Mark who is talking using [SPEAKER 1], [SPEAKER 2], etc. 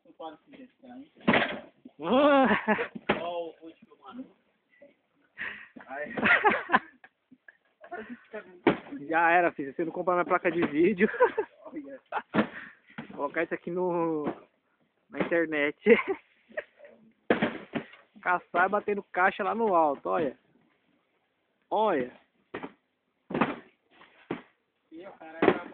[SPEAKER 1] para tá? o último mano.
[SPEAKER 2] Já era, filho. Você não comprar minha placa de vídeo, vou colocar isso aqui no na internet. Caçar e batendo caixa lá no alto, olha. Olha.
[SPEAKER 1] E o cara é